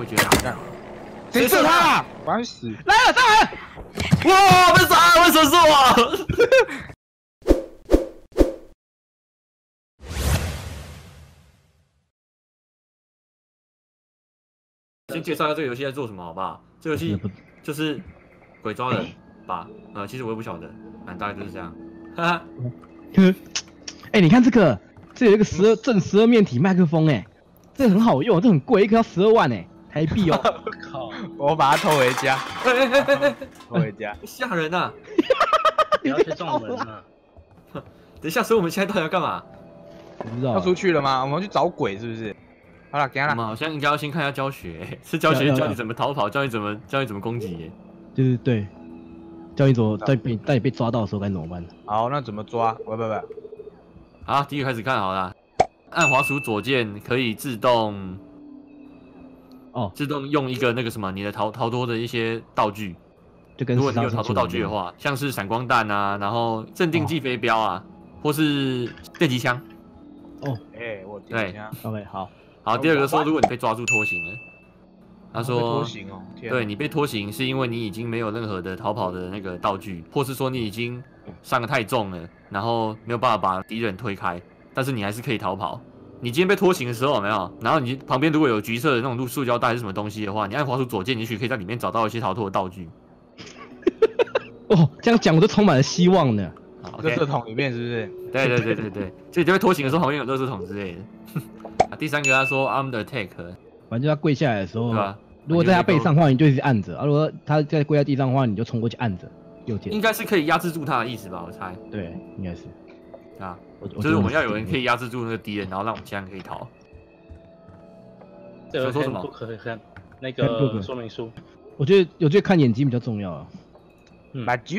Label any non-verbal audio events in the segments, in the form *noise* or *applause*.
我也觉得。谁射他啊？烦死！来了，上来！哇，被杀！为什么是我？先介绍一下这个游戏在做什么，好不好？这游戏就是鬼抓人吧？呃，其实我也不晓得，反正大概就是这样。哈哈。*laughs* 哎，你看这个，这有一个十二正十二面体麦克风，哎，这很好用，这很贵，一个要十二万哎，台币哦。我靠！我把它偷回家。偷回家，吓人呐！*laughs* 你要去撞人啊！*laughs* 等一下，所以我们现在到底要干嘛？不知道。要出去了吗？我们去找鬼是不是？好了，给他了。我们好像应该要先看一下教学，是教学教你怎么逃跑，教你怎么教你怎么攻击。对对对，教你怎么在被在你被抓到的时候该怎么办。好，那怎么抓？喂喂喂。好，第一个开始看好了。按滑鼠左键可以自动哦，自动用一个那个什么你的逃逃脱的一些道具。就跟如果你有逃脱道具的话，像是闪光弹啊，然后镇定剂飞镖啊，或是电击枪。哦，哎，我对，OK，好。好，第二个说，如果你被抓住拖行了，他说拖行哦，对你被拖行是因为你已经没有任何的逃跑的那个道具，或是说你已经伤的太重了，然后没有办法把敌人推开，但是你还是可以逃跑。你今天被拖行的时候有没有？然后你旁边如果有橘色的那种路塑胶袋是什么东西的话，你按滑鼠左键，也许可以在里面找到一些逃脱的道具。哦，这样讲我都充满了希望呢。垃圾桶里面是不是？对对对对对，*laughs* 所以就会拖行的时候旁边有垃圾桶之类的。*laughs* 啊，第三个他说 armed attack，反正就他跪下来的时候，对吧？如果在他背上的话，你就一直按着；啊，如果他在跪在地上的话，你就冲过去按着右键。应该是可以压制住他的意思吧？我猜。对，应该是。啊，就是我们要有人可以压制住那个敌人，然后让我们这样可以逃。这说什么？不可以看那个说明书。我觉得，我觉得看眼睛比较重要啊。马啾，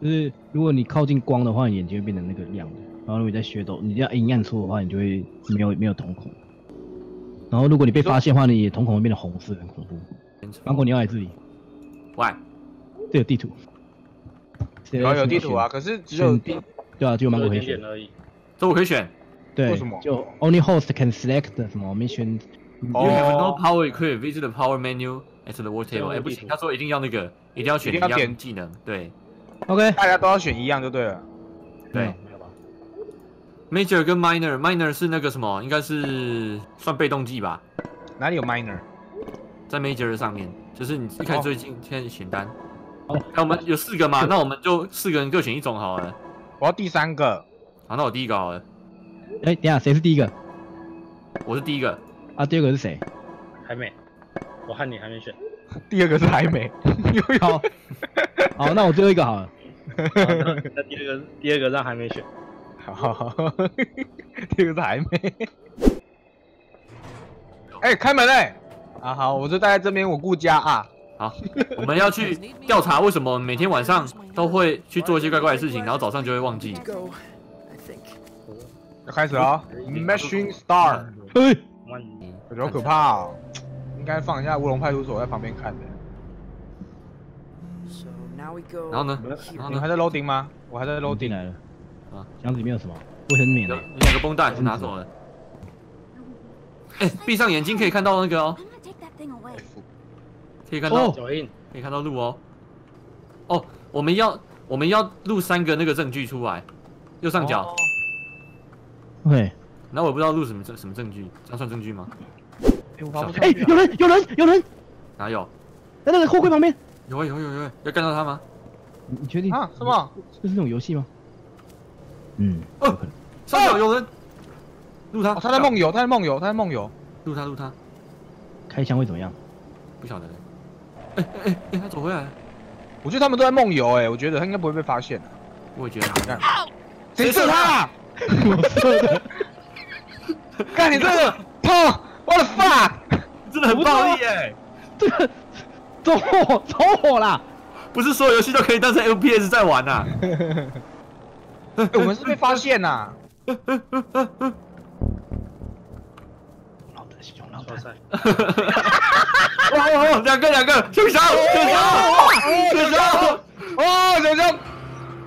就是如果你靠近光的话，眼睛会变成那个亮的。然后如果你在学斗，你要阴暗处的话，你就会没有没有瞳孔。然后如果你被发现的话，你瞳孔会变成红色，很恐怖。芒果你要来这里？喂，这有地图。有有地图啊，可是只有对啊，只有芒果可以选而已。这我可以选。对，为什么？就 only host can select 什么 mission。You have no power equipped. Visit the power menu at the work table. 哎，不行，他说一定要那个，一定要选一样技能。对。OK，大家都要选一样就对了。对。没有吧 Major 跟 Minor，Minor 是那个什么？应该是算被动技吧？哪里有 Minor？在 Major 上面，就是你一开始最近现在选单。哦，那我们有四个嘛？那我们就四个人各选一种好了。我要第三个。好，那我第一个好了。哎，等下谁是第一个？我是第一个。啊，第二个是谁？还没。我和你还没选。第二个是还没。好。*laughs* 好，那我最后一个好了。那第二个，第二个让还没选。好，第二个是还没。哎，开门嘞！啊，好，我就待在这边，我顾家啊。好，我们要去调查为什么每天晚上都会去做一些怪怪的事情，然后早上就会忘记。要开始了，Machine Star。哎，感觉好可怕哦。应该放一下乌龙派出所在旁边看的。然后呢？你还在 loading 吗？我还在 loading 来了。啊，箱子里面有什么？卫生棉。有两个绷带，拿走了。哎，闭上眼睛可以看到那个哦。可以看到脚印，可以看到路哦。哦，我们要我们要录三个那个证据出来，右上角。对。那我不知道录什么证什么证据，这样算证据吗？哎，有人有人有人！哪有？在那个货柜旁边。有啊有有有，要干到他吗？你你确定啊？什么？这是那种游戏吗？嗯，哦，上角有人，录他，他在梦游，他在梦游，他在梦游，录他，录他，开枪会怎么样？不晓得，哎哎哎，他走回来，我觉得他们都在梦游，哎，我觉得他应该不会被发现我也觉得，你看，谁射他？我射的，看你这个，砰，我的 fuck，真的很暴力哎，这个走火走火啦，不是所有游戏都可以当成 FPS 在玩呐。*laughs* 我们是被发现呐！*laughs* 老的熊老的赛！哇哇！*laughs* 两个两个，熊熊熊熊熊熊！哦，熊熊！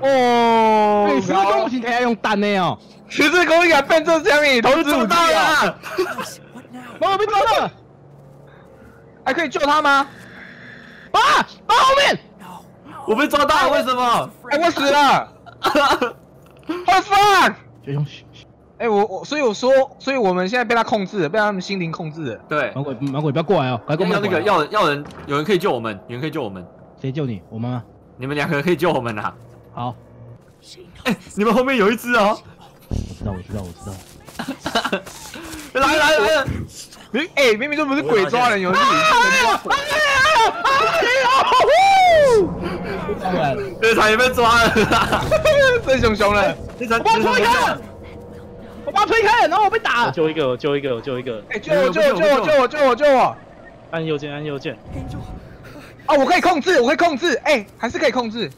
哦，十字弓形可以用弹的哦！十字弓形变这下面投掷武器啊！我被抓到了！还可以救他吗？啊！把后面！我被抓到了，为什么？哎，我死了！*laughs* What *laughs* fuck？哎，我我，所以我说，所以我们现在被他控制了，被他们心灵控制了。对，马鬼马鬼不要过来哦，快过来！要那个要人要人，有人可以救我们，有人可以救我们。谁救你？我妈妈。你们两个可以救我们啊！好。哎，你们后面有一只哦。知道，我知道，我知道。*laughs* 来来来了！明哎，明明就不是鬼抓人游戏。哎呦！这场也被抓了，真熊熊了！这场我把他推开了，我把他推开了，然后我被打我。救一个，我救一个，我救一个。哎，救我救我救我救我救我救我！按右键，按右键。啊，我可以控制，我可以控制，哎，还是可以控制。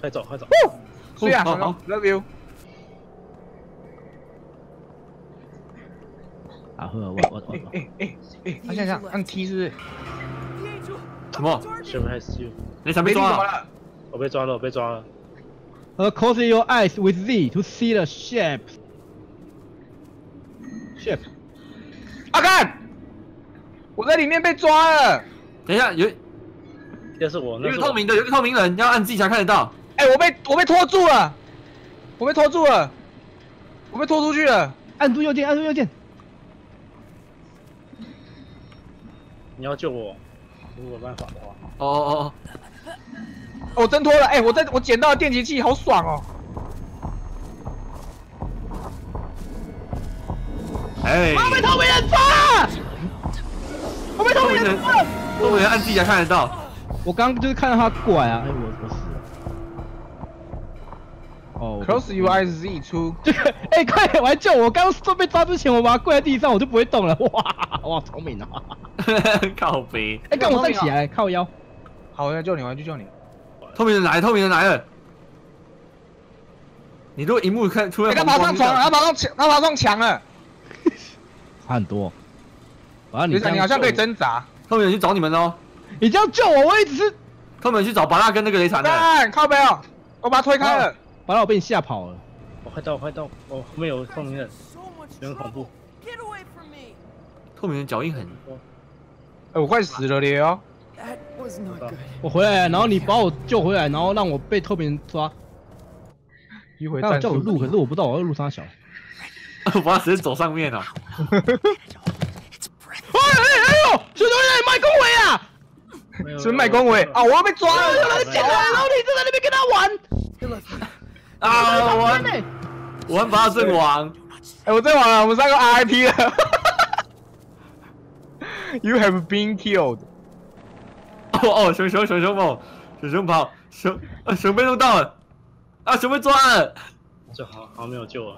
快走，快走！所以啊好好，Love you。啊呵，我我我哎哎哎哎，他想想按 T 是不是？什么？Surprise you！那场被抓了。了？我被抓了，我被抓了。呃，close your eyes with Z to see the shape. Shape. 阿干！我在里面被抓了。等一下，有这是我，有那是我。一个透明的，有一个透明人，要按自己才看得到。哎，我被我被拖住了，我被拖住了，我被拖出去了。按住右键，按住右键。你要救我，如果有办法的话。哦哦哦，我挣脱了，哎，我在我捡到了电击器，好爽哦！哎，我被透明人抓！我被透明人抓了！透明人按自己才看得到。我刚刚就是看到他过来啊，哎，我我死了。哦我 Close your eyes Z 出。*laughs* 这个，哎，快点，我来救我！刚刚被抓之前，我把他跪在地上，我就不会动了。哇，哇，聪明啊！*laughs* 靠背，哎，干我站起来，靠腰。好，我要救你，我要去救你。透明人来，透明人来了。你如果荧幕看出来哎，他爬上床了，他爬上墙，他爬上墙了。*laughs* 差很多。啊，你你好像可以救挣扎。透明人去找你们哦。你这样救我，我一直是，透明人去找巴拉跟那个雷惨的。干，靠背哦，我把他推开了。完了，我被你吓跑了。我快到，我快到！我后面有透明人，有点恐怖。Get away from me! 透明人脚印很多，哎，我快死了咧哦。我回来了，然后你把我救回来，然后让我被透明人抓。他有迂回战术。叫我录，可是我不知道我要录啥小。*laughs* 我把他直接走上面了。*laughs* 哎哎哎呦！学长，你卖恭维啊！是麦公伟啊！我要被抓了，然后你就在那边跟他玩。啊！我玩呢？我玩巴拉阵王。哎，我在玩了，我们三个 RIP 了。*laughs* You have been killed。哦 *laughs* 哦，熊熊熊熊跑，熊熊跑，熊啊熊被弄到了，啊熊被抓了。这好好没有救啊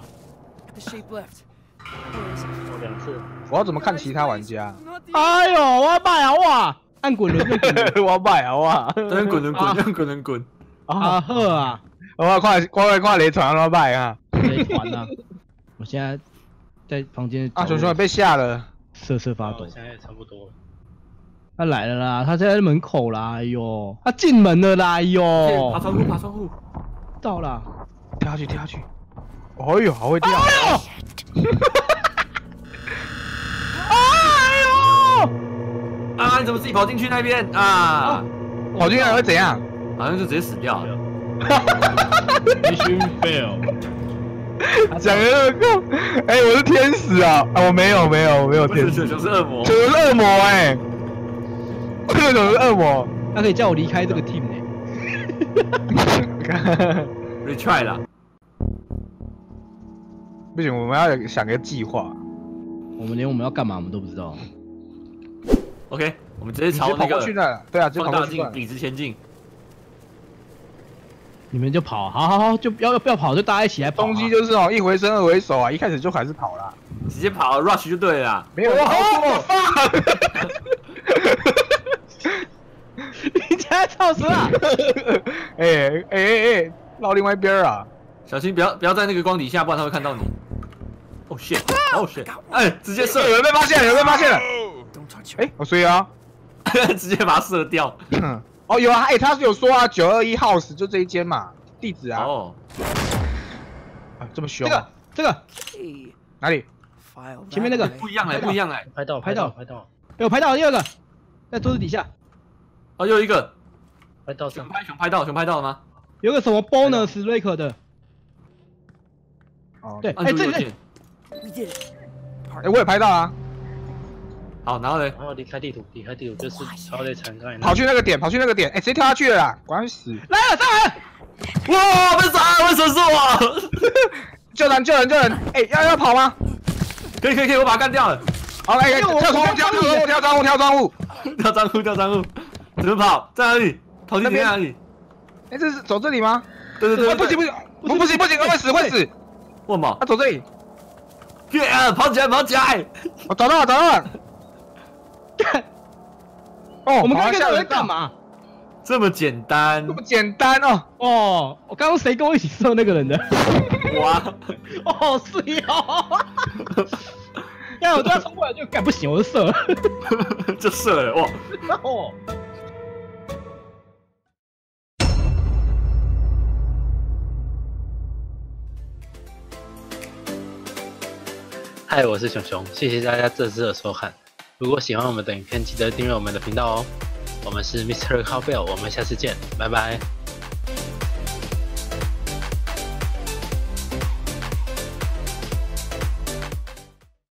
！The shape left. Where is it? 我两次，我要怎么看其他玩家？哎呦，我要败啊！哇，按滚轮就滚。*laughs* 我要败好不好？等滚轮滚，让滚轮滚。啊啊！呵啊，我要快快快快雷船要败啊！谁团啊？我现在在房间啊，熊熊被吓了。瑟瑟发抖。现在也差不多了。他来了啦，他在门口啦，哎呦，他进门了啦，哎呦，爬窗户，爬窗户。到了。跳下去，跳下去。哎呦，好会跳！哎呦！*laughs* 啊！你怎么自己跑进去那边啊？跑进来会怎样？好像就直接死掉了。*laughs* Mission fail。讲的那么够。哎，我是天使啊！啊，我没有，没有，我没有，天使熊，熊是恶魔熊。熊是恶魔哎！熊熊是恶魔。他可以叫我离开这个 team 呢。*laughs* retry 了。不行，我们要想个计划。我们连我们要干嘛我们都不知道。OK，我们直接朝那个过去那，对啊，直接放大。镜笔直前进。你们就跑，好好好，就不要不要跑，就大家一起来跑啊。东西就是哦，一回生二回熟啊，一开始就还是跑啦。直接跑 rush 就对了。没有，你家操死了！哎哎哎哎，绕另外一边儿啊！小心不要不要在那个光底下，不然他会看到你。Oh shit！Oh shit！哎，直接射有，人被发现了，有人被发现了。哎，我衰啊！*laughs* 直接把它射掉。*clears throat* 哦，有啊，哎，他是有说啊，九二一 house 就这一间嘛，地址啊，哦，啊这么凶这啊个，这个哪里？前面那个.不一样哎，不一样哎。拍到，拍到拍到，哎，我拍到第二个，在桌子底下哦，又一个快到上，熊拍熊拍到熊拍到了吗？有个什么 bonus Rick 的，哦，对，哎，这里这.哎，我也拍到啊，好，然后嘞，然后离开地图，离开地图就是朝雷残盖。跑去那个点，跑去那个点，哎，直接跳下去了啦，管死！来了上来了，哇，被杀，为什么是我？*laughs* 救人救人救人！哎，要要跑吗？可以可以可以，我把他干掉了。好，来，哎哎我跳窗户，跳窗户，跳窗户，跳窗户！跳窗户跳窗户，怎么跑？在哪里？跑去那边哪里？哎，这是走这里吗？对对对，哎不行不行，不不行不行，会死会死！我嘛他？走这里，耶，跑起来跑起来！我找到了找到了。干 *laughs* 哦，我们刚刚在干？嘛？这么简单这么简单哦！哦，我刚刚谁跟我一起射那个人的？*laughs* 哇！*laughs* 哦，是哦。呀，我对他冲过来就干不行，我就射了。就射了哇！哦，嗨，我是熊熊，谢谢大家这次的收看。如果喜欢我们的影片，记得订阅我们的频道哦。我们是 Mr. Cowbell，我们下次见，拜拜。